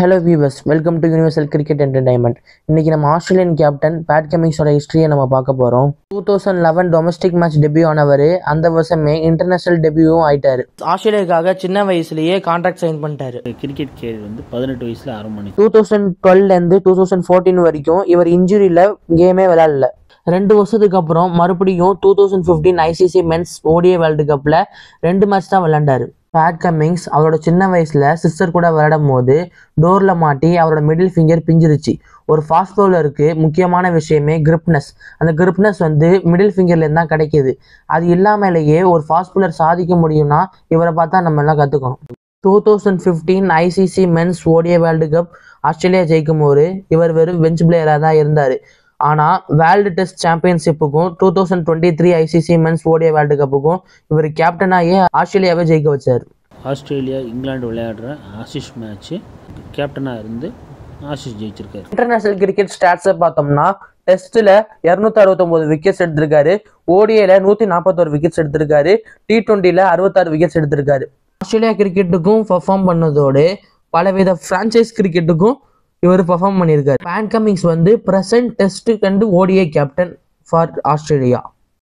Hello viewers welcome to universal cricket entertainment இன்னைக்கு நம்ம Australian captain bad கமிங்ஸோட ஹிஸ்ட்ரியை நம்ம பார்க்க போகிறோம் two thousand eleven domestic match debut ஆனவர் அந்த வருஷமே இன்டர்நேஷனல் டெபியூவும் ஆயிட்டாரு. ஆஸ்திரேலியாவுக்காக சின்ன வயசுலயே கான்ட்ராக்ட் சைன் பண்ணிட்டாரு. கிரிக்கெட் கேரியர் வந்து பதினெட்டு வயசுல ஆரம்பிச்சு டூ தௌசண்ட் டுவெல்லேருந்து டூ தௌசண்ட் ஃபோர்டீன் வரைக்கும் இவர் இன்ஜுரியில் கேமே விளையாடல. ரெண்டு வருஷத்துக்கு அப்புறம் மறுபடியும் two thousand fifteen ICC men's ODI world கப்பில் ரெண்டு மேட்ச் தான் விளையாண்டாரு. பேட் கம்மிங்ஸ் அவரோட சின்ன வயசில் சிஸ்டர் கூட விளையாடும் போது டோரில் மாட்டி அவரோட மிடில் ஃபிங்கர் பிஞ்சிருச்சு. ஒரு ஃபாஸ்ட் பவுலருக்கு முக்கியமான விஷயமே கிரிப்னஸ் அந்த கிரிப்னஸ் வந்து மிடில் ஃபிங்கர்லேருந்து தான் கிடைக்கிது. அது இல்லாமலேயே ஒரு ஃபாஸ்ட் பவுலர் சாதிக்க முடியும்னா இவரை பார்த்தா நம்ம எல்லாம் கற்றுக்கணும் two thousand fifteen ICC men's ODI world cup Australia ஜெயிக்கும் போது இவர் வெறும் பெஞ்ச் பிளேயராக தான் இருந்தார். ஆனால் world test சாம்பியன்ஷிப்புக்கும் two thousand twenty three ICC men's ODI world கப்புக்கும் இவர் கேப்டனாகி ஆஸ்திரேலியாவை ஜெயிக்க வச்சார். ஆஸ்திரேலியா இங்கிலாந்து விளையாடுற ஆஷிஷ் மேட்ச்சு கேப்டனாக இருந்து ஆஷிஷ் ஜெயிச்சிருக்காரு. இன்டர்நேஷனல் கிரிக்கெட் ஸ்டாட்ஸை பார்த்தோம்னா டெஸ்ட்டில் இரநூத்தி அறுபத்தொம்போது விக்கெட்ஸ் எடுத்திருக்காரு. ஓடிஏல நூற்றி நாற்பத்தோரு விக்கெட்ஸ் எடுத்திருக்காரு. டி டுவெண்ட்டியில் அறுபத்தாறு விக்கெட்ஸ் எடுத்திருக்காரு. ஆஸ்திரேலியா கிரிக்கெட்டுக்கும் பர்ஃபார்ம் பண்ணதோடு பலவித ஃப்ரான்ச்சைஸ் கிரிக்கெட்டுக்கும் இவர் பர்ஃபார்ம் பண்ணியிருக்காரு. பேன் கமிங்ஸ் வந்து பிரசன்ட் டெஸ்ட் கண்டு ஓடிஏ கேப்டன் ஃபார் ஆஸ்திரேலியா